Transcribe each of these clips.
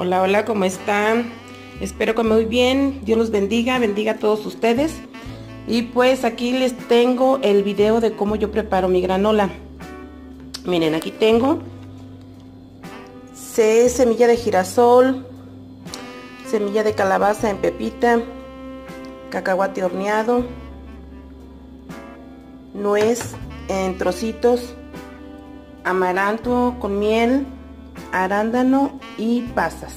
Hola, hola, ¿cómo están? Espero que muy bien. Dios los bendiga, bendiga a todos ustedes. Y pues aquí les tengo el video de cómo yo preparo mi granola. Miren, aquí tengo semilla de girasol, semilla de calabaza en pepita, cacahuate horneado, nuez en trocitos, amaranto con miel, arándano y pasas.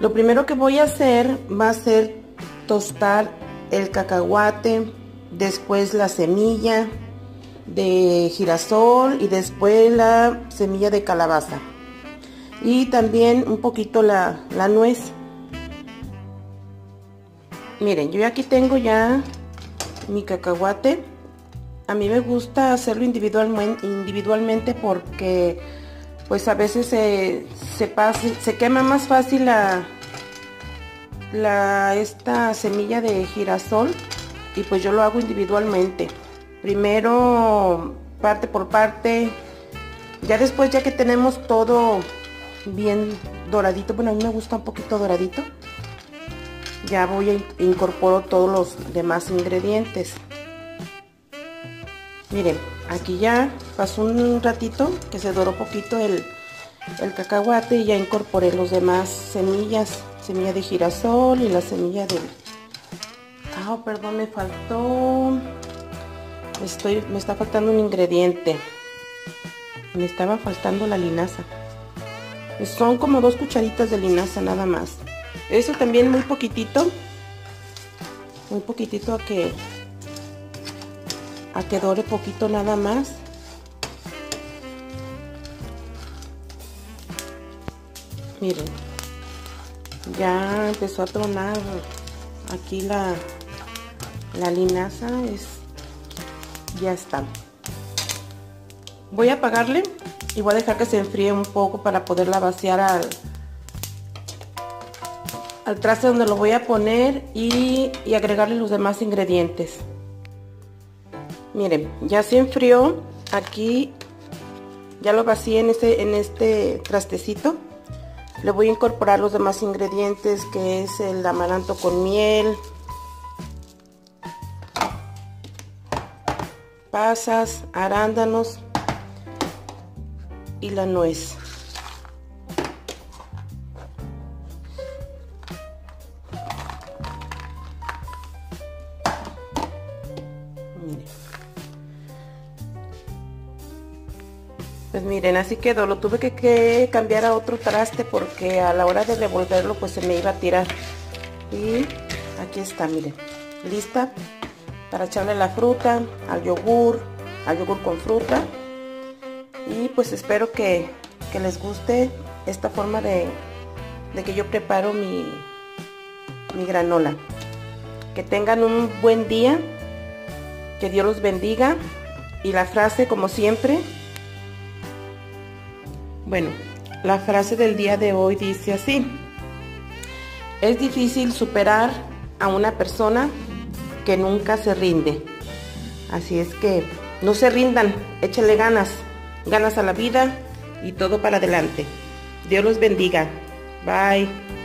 Lo primero que voy a hacer va a ser tostar el cacahuate, después la semilla de girasol y después la semilla de calabaza. Y también un poquito la, nuez. Miren, yo aquí tengo ya mi cacahuate. A mí me gusta hacerlo individualmente porque pues a veces se, se, se quema más fácil la, la, esta semilla de girasol y pues yo lo hago individualmente. Primero parte por parte, ya después ya que tenemos todo bien doradito, bueno a mí me gusta un poquito doradito, ya voy a incorporo todos los demás ingredientes. Miren, aquí ya pasó un ratito que se doró poquito el, el cacahuate y ya incorporé los demás semillas, semilla de girasol y la semilla de... Ah, perdón, me faltó... Estoy, me está faltando un ingrediente. Me estaba faltando la linaza. Son como dos cucharitas de linaza nada más. Eso también muy poquitito. Muy poquitito a que a que dore poquito nada más. Miren, ya empezó a tronar aquí la, la linaza, es, ya está. Voy a apagarle y voy a dejar que se enfríe un poco para poderla vaciar al, al traste donde lo voy a poner y, y agregarle los demás ingredientes. Miren, ya se enfrió. Aquí ya lo vacié en este, en este trastecito. Le voy a incorporar los demás ingredientes que es el amaranto con miel. Pasas, arándanos y la nuez. Pues miren, así quedó. Lo tuve que, cambiar a otro traste porque a la hora de revolverlo pues se me iba a tirar. Y aquí está, miren. Lista para echarle la fruta, al yogur, al yogur con fruta. Y pues espero que, les guste esta forma de, de que yo preparo mi, mi granola. Que tengan un buen día. Que Dios los bendiga. Y la frase, como siempre, bueno, la frase del día de hoy dice así. Es difícil superar a una persona que nunca se rinde. Así es que no se rindan, échale ganas, ganas a la vida y todo para adelante. Dios los bendiga. Bye.